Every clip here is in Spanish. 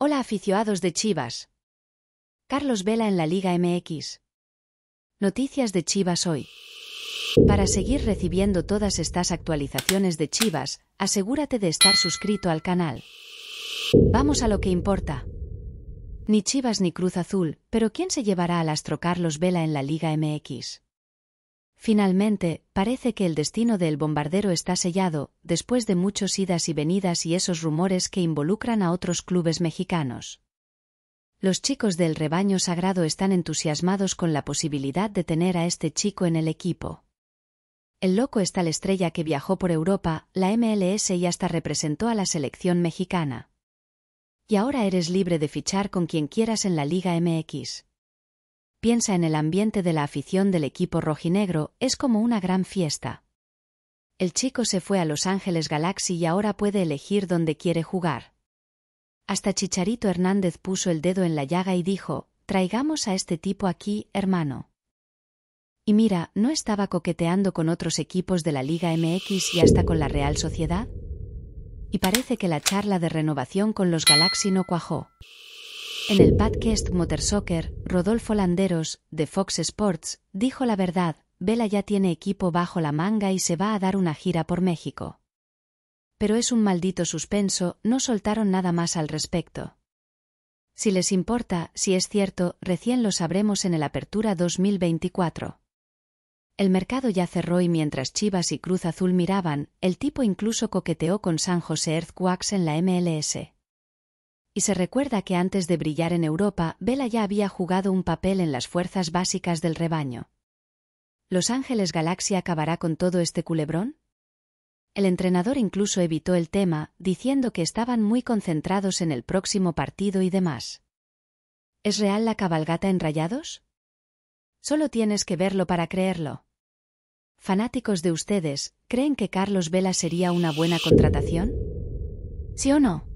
Hola aficionados de Chivas. Carlos Vela en la Liga MX. Noticias de Chivas hoy. Para seguir recibiendo todas estas actualizaciones de Chivas, asegúrate de estar suscrito al canal. Vamos a lo que importa. Ni Chivas ni Cruz Azul, pero ¿quién se llevará al astro Carlos Vela en la Liga MX? Finalmente, parece que el destino del bombardero está sellado, después de muchos idas y venidas y esos rumores que involucran a otros clubes mexicanos. Los chicos del rebaño sagrado están entusiasmados con la posibilidad de tener a este chico en el equipo. El loco está la estrella que viajó por Europa, la MLS y hasta representó a la selección mexicana. Y ahora eres libre de fichar con quien quieras en la Liga MX piensa en el ambiente de la afición del equipo rojinegro, es como una gran fiesta. El chico se fue a Los Ángeles Galaxy y ahora puede elegir dónde quiere jugar. Hasta Chicharito Hernández puso el dedo en la llaga y dijo, traigamos a este tipo aquí, hermano. Y mira, ¿no estaba coqueteando con otros equipos de la Liga MX y hasta con la Real Sociedad? Y parece que la charla de renovación con los Galaxy no cuajó. En el podcast Motor Soccer, Rodolfo Landeros, de Fox Sports, dijo la verdad, Vela ya tiene equipo bajo la manga y se va a dar una gira por México. Pero es un maldito suspenso, no soltaron nada más al respecto. Si les importa, si es cierto, recién lo sabremos en el Apertura 2024. El mercado ya cerró y mientras Chivas y Cruz Azul miraban, el tipo incluso coqueteó con San José Earthquakes en la MLS y se recuerda que antes de brillar en Europa, Vela ya había jugado un papel en las fuerzas básicas del rebaño. ¿Los Ángeles Galaxia acabará con todo este culebrón? El entrenador incluso evitó el tema, diciendo que estaban muy concentrados en el próximo partido y demás. ¿Es real la cabalgata en rayados? Solo tienes que verlo para creerlo. Fanáticos de ustedes, ¿creen que Carlos Vela sería una buena contratación? ¿Sí o no?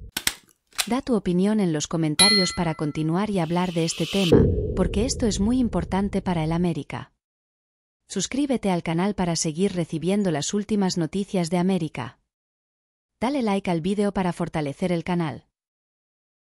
Da tu opinión en los comentarios para continuar y hablar de este tema, porque esto es muy importante para el América. Suscríbete al canal para seguir recibiendo las últimas noticias de América. Dale like al vídeo para fortalecer el canal.